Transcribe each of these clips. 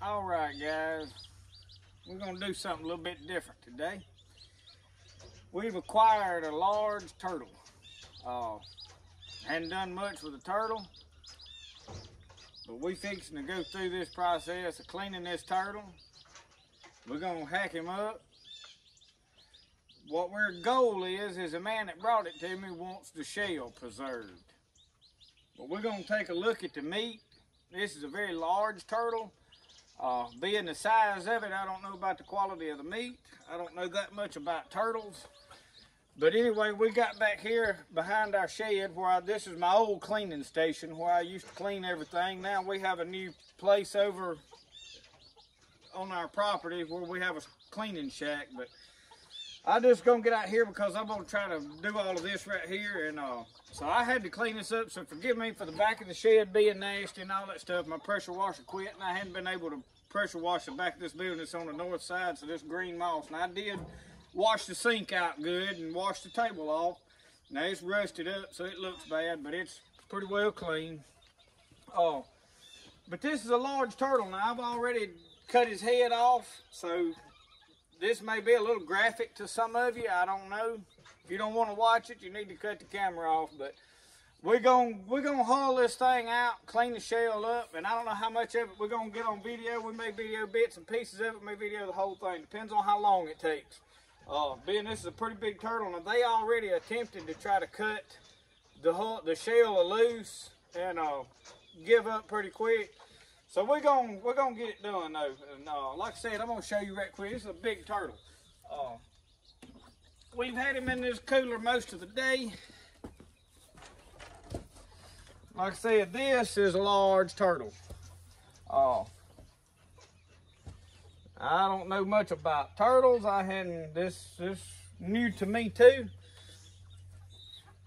All right, guys. We're to do something a little bit different today. We've acquired a large turtle. Uh, hadn't done much with the turtle, but we fixing to go through this process of cleaning this turtle. We're to hack him up. What our goal is, is the man that brought it to me wants the shell preserved. But we're to take a look at the meat. This is a very large turtle. Uh, being the size of it, I don't know about the quality of the meat. I don't know that much about turtles. But anyway, we got back here behind our shed where I, this is my old cleaning station where I used to clean everything. Now we have a new place over on our property where we have a cleaning shack. But I just gonna get out here because I'm gonna try to do all of this right here. And uh, so I had to clean this up. So forgive me for the back of the shed being nasty and all that stuff. My pressure washer quit and I hadn't been able to pressure wash the back of this building. It's on the north side, so this green moss. And I did wash the sink out good and wash the table off. Now it's rusted up, so it looks bad, but it's pretty well clean. Oh, but this is a large turtle. Now I've already cut his head off, so this may be a little graphic to some of you. I don't know. If you don't want to watch it, you need to cut the camera off. But we're gonna we're gonna haul this thing out, clean the shell up, and I don't know how much of it we're gonna get on video. We may video bits and pieces of it, may video the whole thing. Depends on how long it takes. Uh, being this is a pretty big turtle, and they already attempted to try to cut the the shell loose and uh, give up pretty quick. So we're gonna we're gonna get it done though. And uh, like I said, I'm gonna show you right quick. This is a big turtle. Uh, we've had him in this cooler most of the day. Like I said, this is a large turtle. Uh, I don't know much about turtles. I hadn't this this new to me too.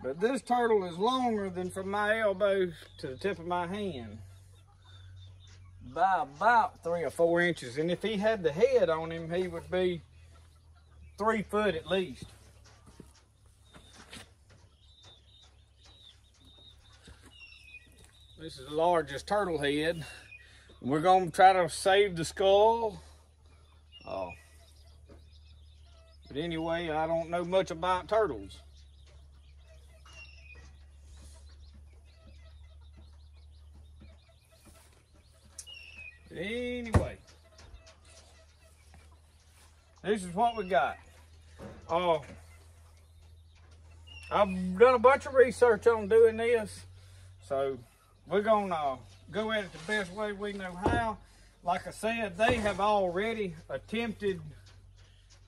But this turtle is longer than from my elbow to the tip of my hand by about three or four inches. And if he had the head on him, he would be three foot at least. This is the largest turtle head. We're gonna try to save the skull. Oh. But anyway, I don't know much about turtles. Anyway, this is what we got. Oh, uh, I've done a bunch of research on doing this, so we're gonna uh, go at it the best way we know how. Like I said, they have already attempted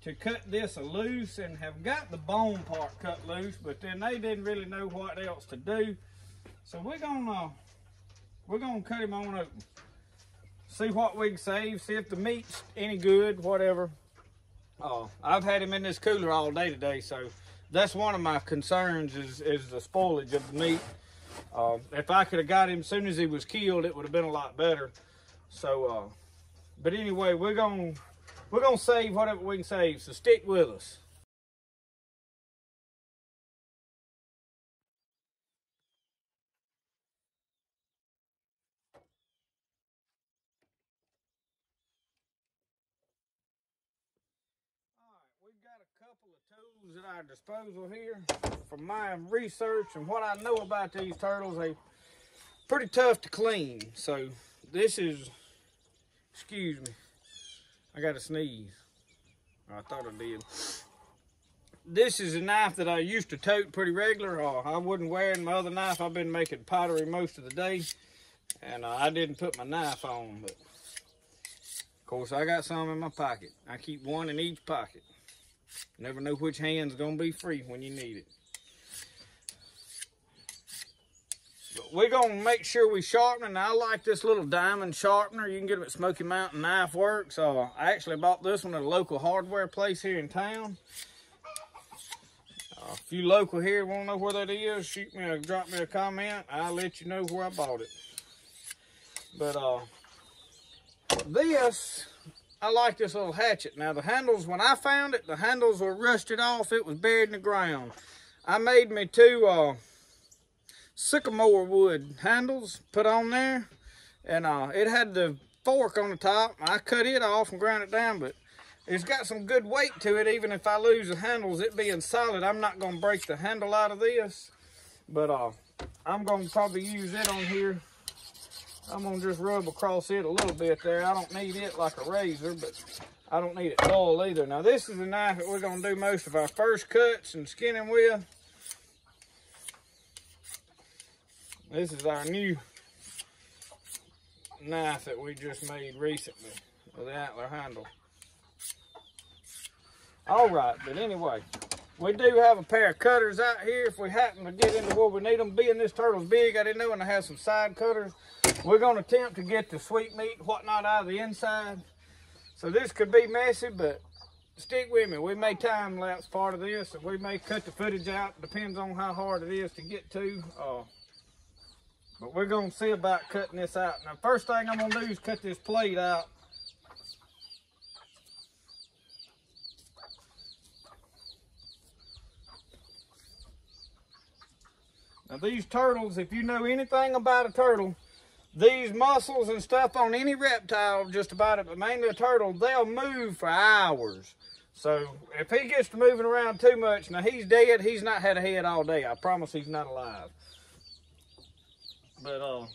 to cut this loose and have got the bone part cut loose, but then they didn't really know what else to do. So we're gonna uh, we're gonna cut him on open see what we can save, see if the meat's any good, whatever. Uh, I've had him in this cooler all day today, so that's one of my concerns is, is the spoilage of the meat. Uh, if I could have got him as soon as he was killed, it would have been a lot better. So, uh, but anyway, we're gonna we're gonna save whatever we can save. So stick with us. At our disposal here from my research and what I know about these turtles. They pretty tough to clean. So this is, excuse me, I got to sneeze. I thought I did. This is a knife that I used to tote pretty regular. Uh, I wasn't wearing my other knife. I've been making pottery most of the day. And uh, I didn't put my knife on. But of course, I got some in my pocket. I keep one in each pocket. Never know which hand's gonna be free when you need it. But we're gonna make sure we sharpen and I like this little diamond sharpener. You can get them at Smoky Mountain Knife Works. Uh, I actually bought this one at a local hardware place here in town. Uh, if you local here want to know where that is, shoot me or drop me a comment. I'll let you know where I bought it. But uh, this I like this little hatchet. Now the handles, when I found it, the handles were rusted off. It was buried in the ground. I made me two uh, sycamore wood handles put on there. And uh, it had the fork on the top. I cut it off and ground it down, but it's got some good weight to it. Even if I lose the handles, it being solid, I'm not gonna break the handle out of this. But uh, I'm gonna probably use it on here. I'm gonna just rub across it a little bit there. I don't need it like a razor, but I don't need it dull either. Now this is the knife that we're gonna do most of our first cuts and skinning with. This is our new knife that we just made recently with the antler handle. All right, but anyway, we do have a pair of cutters out here if we happen to get into where we need them. Being this turtle's big, I didn't know, and I have some side cutters. We're gonna attempt to get the sweet meat, whatnot out of the inside. So this could be messy, but stick with me. We may time lapse part of this, and we may cut the footage out. Depends on how hard it is to get to. Uh, but we're gonna see about cutting this out. Now, first thing I'm gonna do is cut this plate out. Now these turtles, if you know anything about a turtle, these muscles and stuff on any reptile, just about it, but mainly a turtle, they'll move for hours. So if he gets to moving around too much, now he's dead, he's not had a head all day. I promise he's not alive. But uh,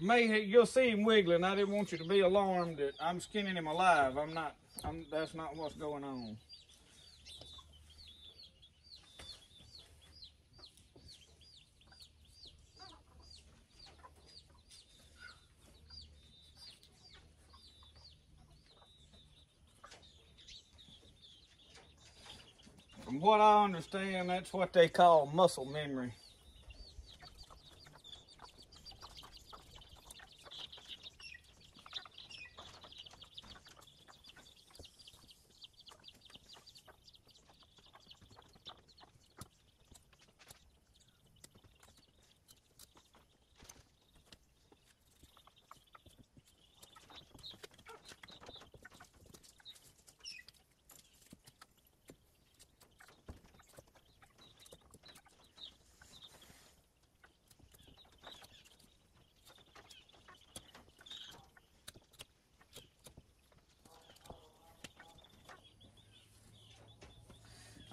may you'll see him wiggling. I didn't want you to be alarmed that I'm skinning him alive. I'm not. I'm, that's not what's going on. From what I understand, that's what they call muscle memory.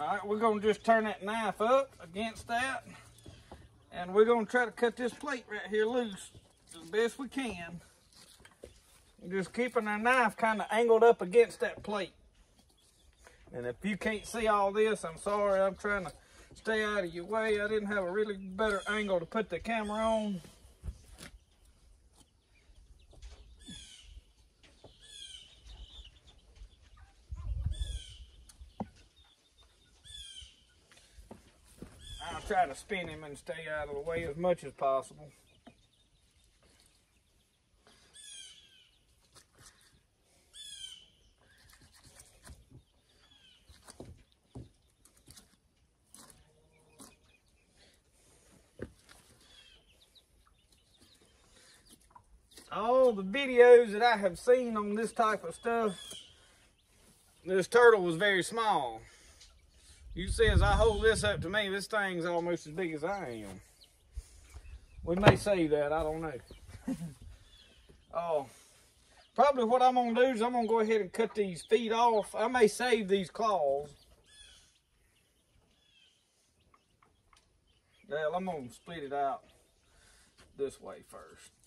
All right, we're gonna just turn that knife up against that. And we're gonna try to cut this plate right here loose as best we can. Just keeping our knife kind of angled up against that plate. And if you can't see all this, I'm sorry. I'm trying to stay out of your way. I didn't have a really better angle to put the camera on. Try to spin him and stay out of the way as much as possible. all the videos that I have seen on this type of stuff, this turtle was very small. You see, as I hold this up to me, this thing's almost as big as I am. We may say that, I don't know. oh, probably what I'm gonna do is I'm gonna go ahead and cut these feet off. I may save these claws. Well, I'm gonna split it out this way first.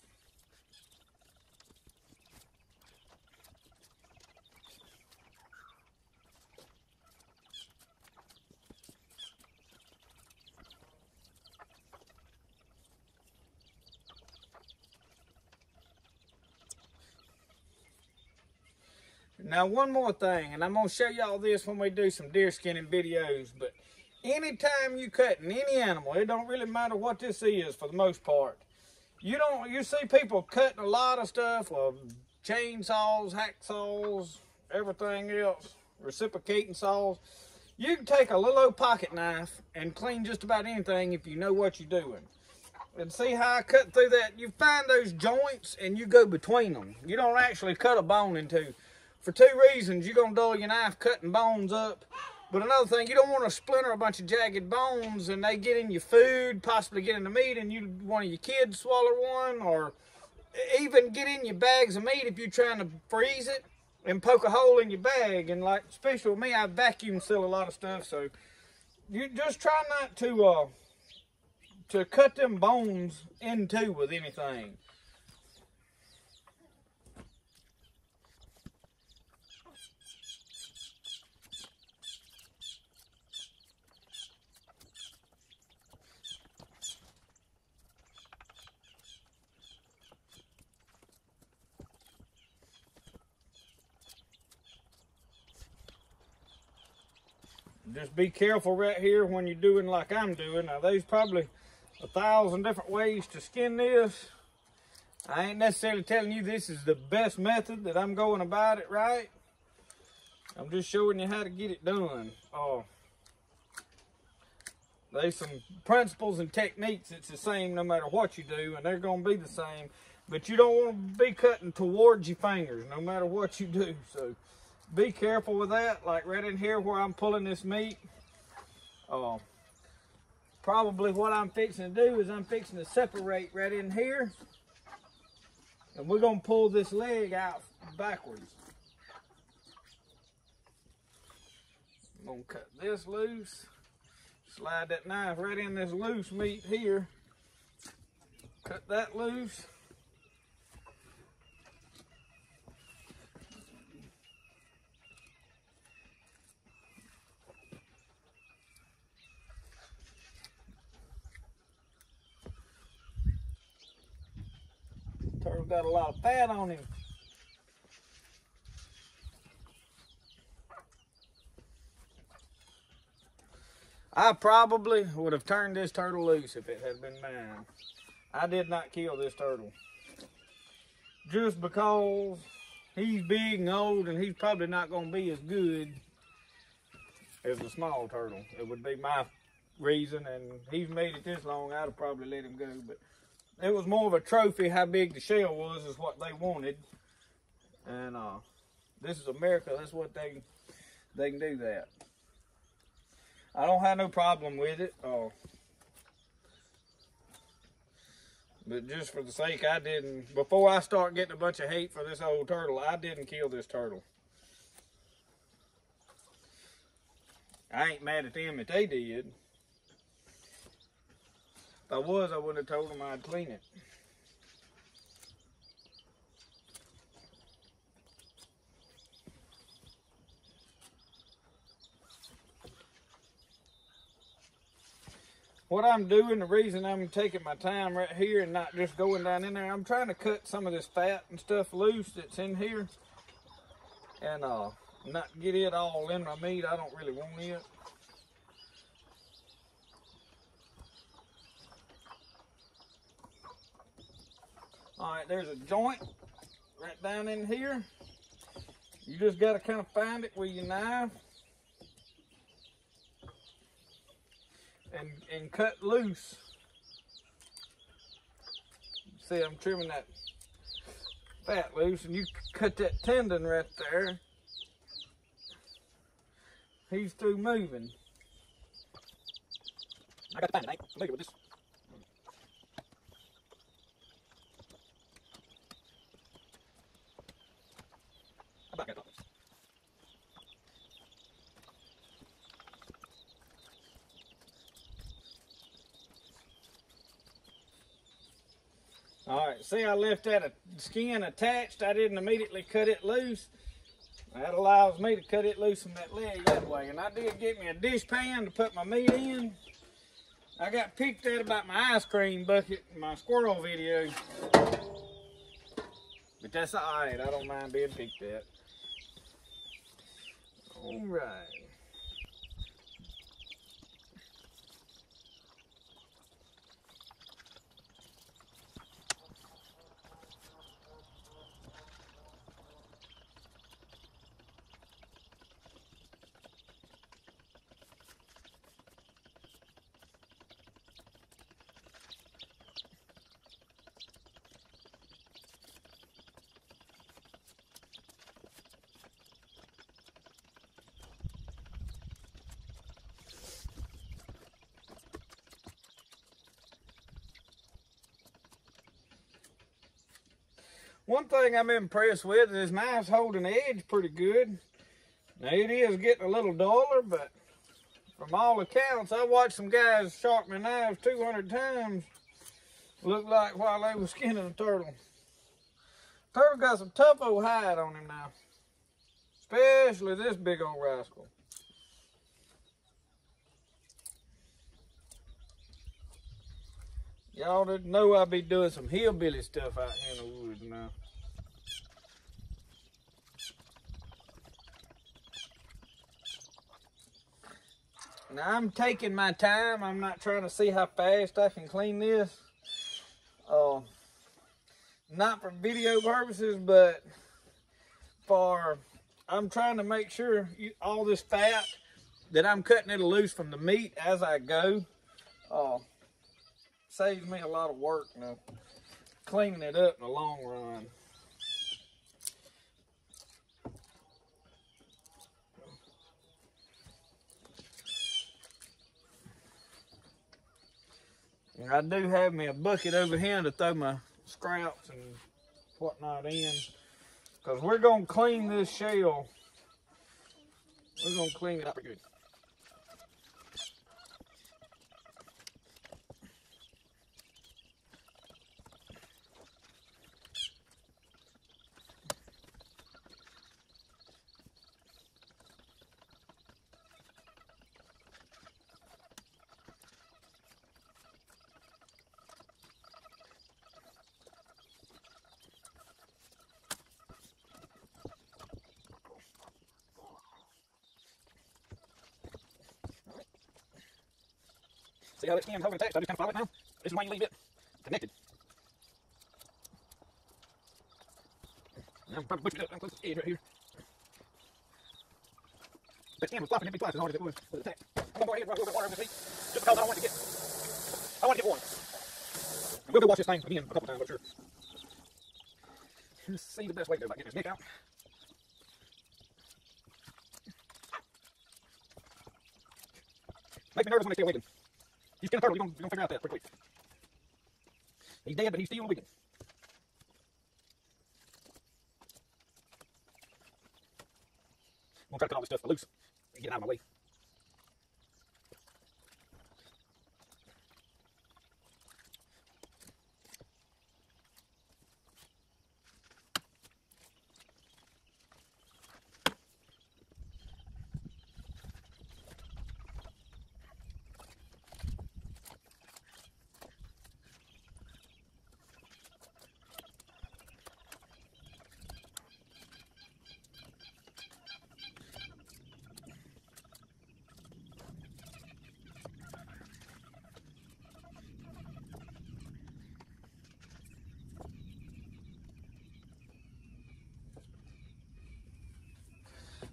Now, one more thing, and I'm going to show y'all this when we do some deer skinning videos, but anytime you cutting any animal, it don't really matter what this is for the most part. You don't, you see people cutting a lot of stuff, uh, chainsaws, hacksaws, everything else, reciprocating saws. You can take a little old pocket knife and clean just about anything if you know what you're doing. And see how I cut through that? You find those joints and you go between them. You don't actually cut a bone into for two reasons. You're going to dull your knife cutting bones up. But another thing, you don't want to splinter a bunch of jagged bones and they get in your food, possibly get in the meat, and you one of your kids swallow one, or even get in your bags of meat if you're trying to freeze it and poke a hole in your bag. And like, especially with me, I vacuum seal a lot of stuff. So you just try not to, uh, to cut them bones in two with anything. Just be careful right here when you're doing like I'm doing. Now there's probably a thousand different ways to skin this. I ain't necessarily telling you this is the best method that I'm going about it right. I'm just showing you how to get it done. Oh, there's some principles and techniques that's the same no matter what you do, and they're going to be the same. But you don't want to be cutting towards your fingers no matter what you do. So be careful with that. Like right in here where I'm pulling this meat. Uh, probably what I'm fixing to do is I'm fixing to separate right in here. And we're going to pull this leg out backwards. I'm going to cut this loose. Slide that knife right in this loose meat here. Cut that loose. Turtle got a lot of fat on him. I probably would have turned this turtle loose if it had been mine. I did not kill this turtle. Just because he's big and old and he's probably not going to be as good as a small turtle. It would be my reason and he's made it this long, I'd have probably let him go. But it was more of a trophy how big the shell was is what they wanted. And uh, this is America. That's what they they can do that. I don't have no problem with it. Uh, but just for the sake, I didn't, before I start getting a bunch of hate for this old turtle, I didn't kill this turtle. I ain't mad at them if they did. If I was, I wouldn't have told them I'd clean it. What I'm doing, the reason I'm taking my time right here and not just going down in there, I'm trying to cut some of this fat and stuff loose that's in here and uh, not get it all in my meat. I don't really want it. All right, there's a joint right down in here. You just got to kind of find it with your knife and, and cut loose. See, I'm trimming that fat loose and you cut that tendon right there. He's through moving. I got to find it, mate. Look at this. All right, see I left that skin attached. I didn't immediately cut it loose. That allows me to cut it loose from that leg that way. And I did get me a dish pan to put my meat in. I got picked at about my ice cream bucket in my squirrel video. But that's all right. I don't mind being picked at. All right. One thing I'm impressed with is knife's holding the edge pretty good. Now it is getting a little duller, but from all accounts, I watched some guys sharpen knives 200 times. Looked like while they were skinning a turtle. Turtle got some tough old hide on him now. Especially this big old rascal. Y'all didn't know I'd be doing some hillbilly stuff out here in the woods now. Now I'm taking my time. I'm not trying to see how fast I can clean this. Uh, not for video purposes, but for I'm trying to make sure you, all this fat that I'm cutting it loose from the meat as I go. Uh, saves me a lot of work now cleaning it up in the long run. And I do have me a bucket over here to throw my scraps and whatnot in. Because we're going to clean this shell. We're going to clean it up good. See how that skin's holding attached? I just kind of follow it now. This is why you leave it connected. I'm probably butchered it. I'm close to the edge right here. That skin was flopping every twice as hard as it was with the attack. I'm going to go ahead and run a little bit of water over the feet just because I want it to get, I want to get warm. And we'll go wash this thing again a couple times, I'm sure. Let's see the best way to go about getting this neck out. Makes me nervous when they stay awakened. He's a turtle. You're going to figure out that pretty quick. He's dead, but he's still awakened. I'm going to try to cut all this stuff loose get out of my way.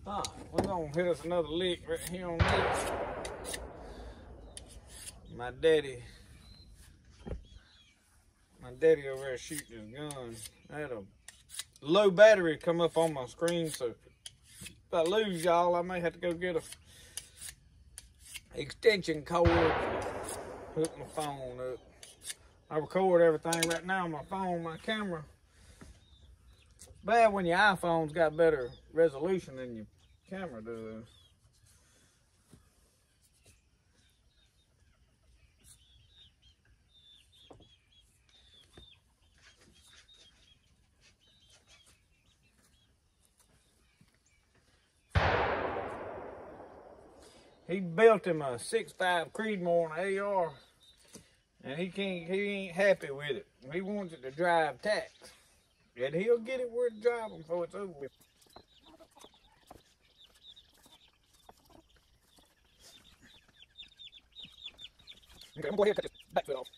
Ah, we're gonna hit us another lick right here on this. My daddy, my daddy over there shooting his gun. I had a low battery come up on my screen, so if I lose y'all, I may have to go get a extension cord, hook my phone up. I record everything right now on my phone, my camera. Bad when your iPhone's got better resolution than your camera does. He built him a 6.5 Creedmoor and AR, and he can't. He ain't happy with it. He wants it to drive tacks, and he'll get it where it's driving before it's over with. Okay, I'm gonna go ahead and cut this back foot off.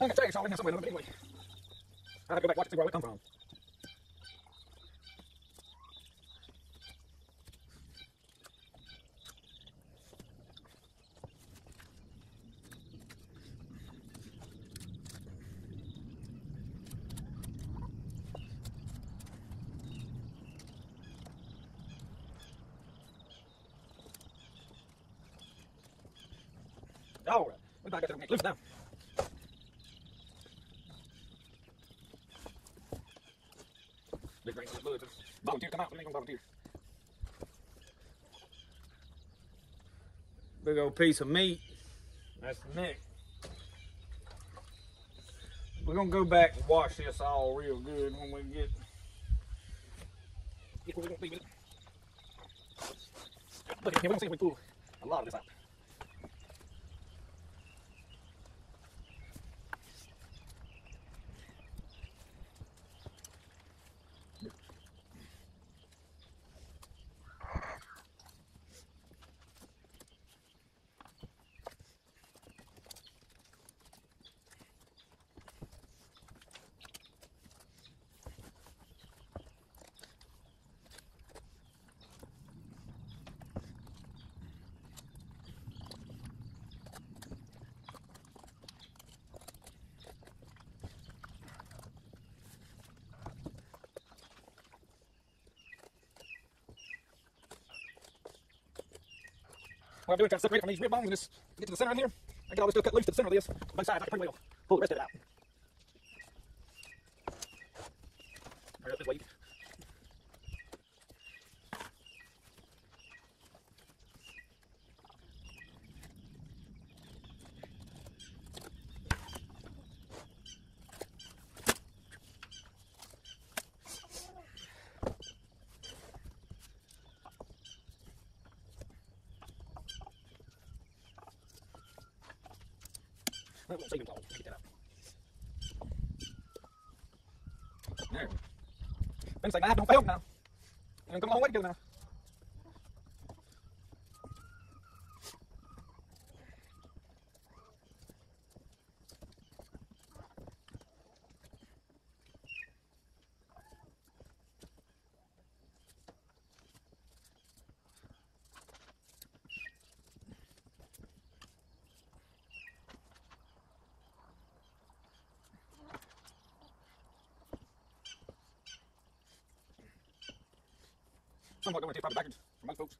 I'm try to all in here somewhere, anyway. I have to go back and watch it see where it come from. All right. We back up there. Loosen down. Big on the blood. Volunteer, come out. We ain't gonna volunteer. Big old piece of meat. That's the neck. We're gonna go back and wash this all real good when we get. Get where we gonna be with it. Look at here. We're gonna see if we pull a lot of this out. What I'm doing is trying to separate it from these rib bones and just get to the center in here. I get all this stuff cut loose to the center of this. Both sides, I can pretty well pull the rest of it out. Hurry up this way. I won't say you tall. Get that out. There. Things like that don't fail now. And come a long way to go Somewhat going to take probably backwards for most folks.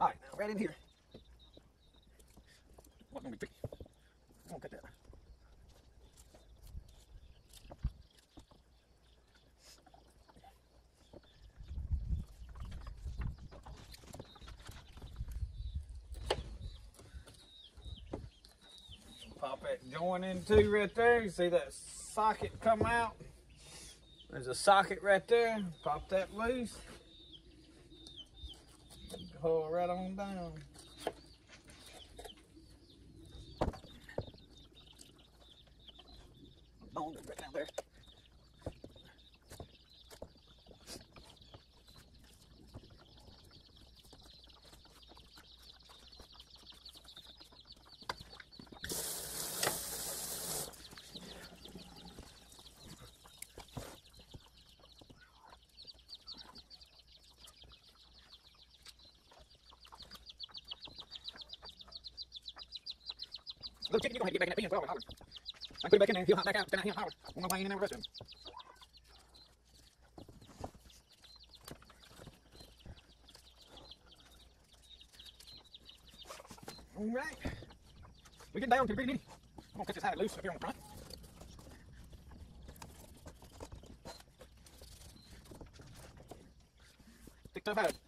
All right, in here. What's gonna be? I'm gonna cut that. Pop that joint in too right there. You see that socket come out? There's a socket right there. Pop that loose. Pull right on down. Bone right down there. Little chicken, you're gonna have to get back in that pen for hours. hours. I put it back in there, he'll hop back out, spend out here an hour. Won't nobody in there with the rest. All right. We get down to the pretty nitty. I'm gonna cut this hide loose up here on the front. Thick tough hide.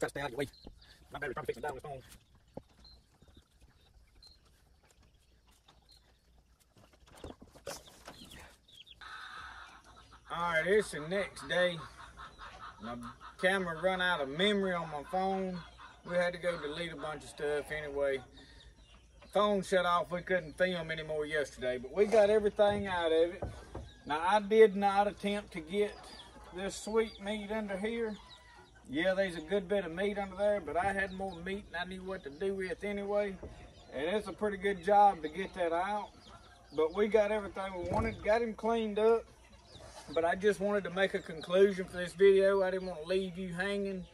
To stay out of your way. My battery's trying to fix it down on phone. Alright, it's the next day. My camera run out of memory on my phone. We had to go delete a bunch of stuff anyway. Phone shut off, we couldn't film anymore yesterday, but we got everything out of it. Now I did not attempt to get this sweet meat under here. Yeah, there's a good bit of meat under there, but I had more meat than I knew what to do with anyway. And it's a pretty good job to get that out. But we got everything we wanted, got him cleaned up but I just wanted to make a conclusion for this video. I didn't want to leave you hanging.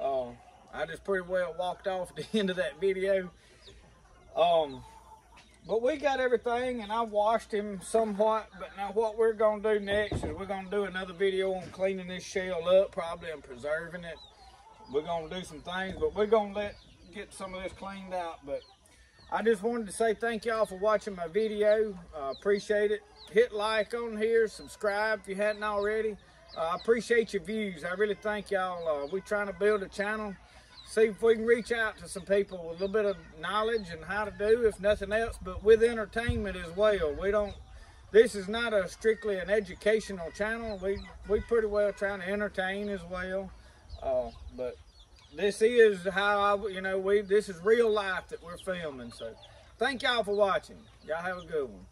Uh, I just pretty well walked off the end of that video. Um, but we got everything and I washed him somewhat. But now what we're going to do next is we're going to do another video on cleaning this shell up, probably and preserving it. We're going to do some things, but we're going to let get some of this cleaned out. But I just wanted to say thank y'all for watching my video. Uh, appreciate it. Hit like on here, subscribe if you hadn't already. Uh, I appreciate your views. I really thank y'all. Uh, we're trying to build a channel, see if we can reach out to some people with a little bit of knowledge and how to do, if nothing else, but with entertainment as well. We don't. This is not a strictly an educational channel. We we pretty well trying to entertain as well. Uh, but this is how I, you know, we this is real life that we're filming. So thank y'all for watching. Y'all have a good one.